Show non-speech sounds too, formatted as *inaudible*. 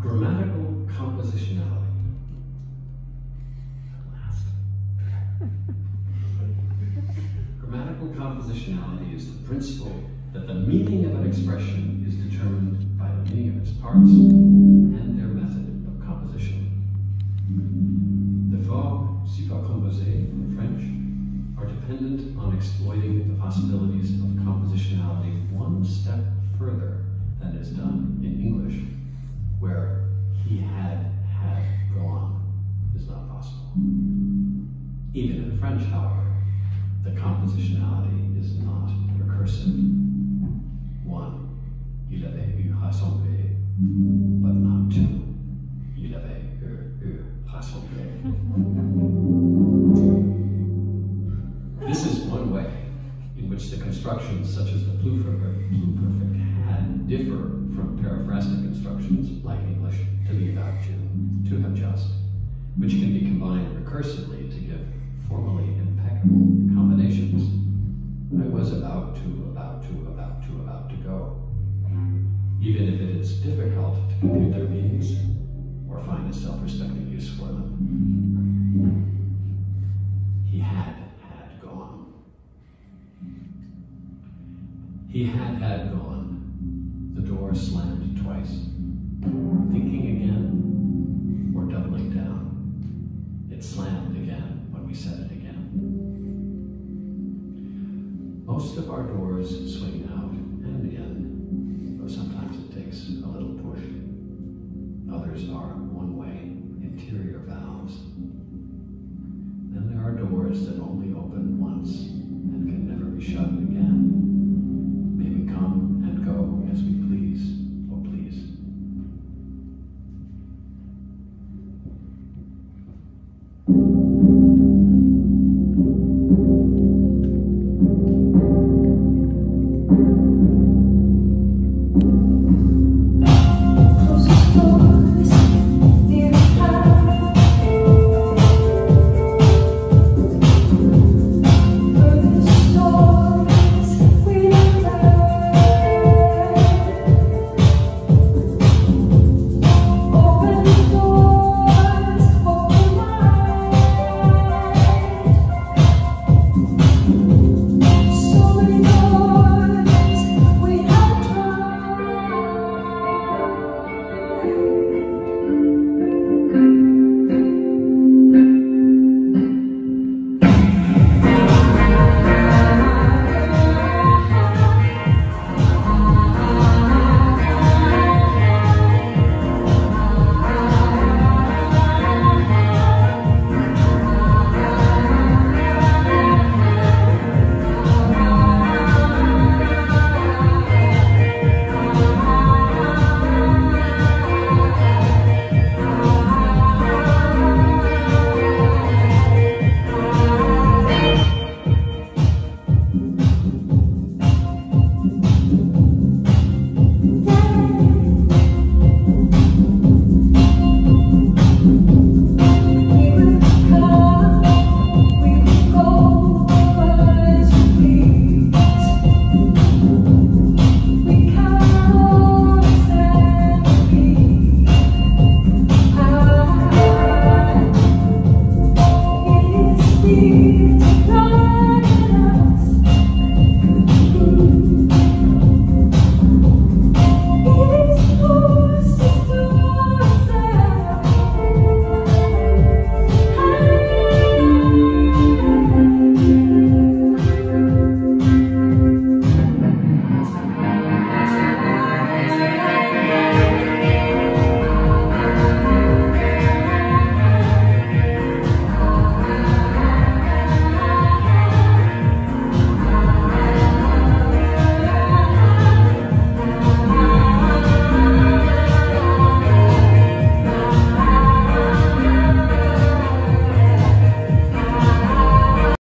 Grammatical compositionality. *laughs* Grammatical compositionality is the principle that the meaning of an expression is determined by the meaning of its parts and their method of composition. The verbs supercomposé in French are dependent on exploiting the possibilities of compositionality one step further than is done in English, where he had, had, gone is not possible. Even in French, however, the compositionality is not recursive. One, il avait eu rassemblé, but not two, il avait eu, eu rassemblé. This is one way in which the constructions, such as the pluperfect, pluperfect differ from periphrastic constructions, like English, to be about to, to have just, which can be combined recursively to give formally impeccable combinations. I was about to, about to, about to, about to go. Even if it is difficult to compute their meanings or find a self-respecting use for them. He had, had gone. He had, had gone. Most of our doors swing out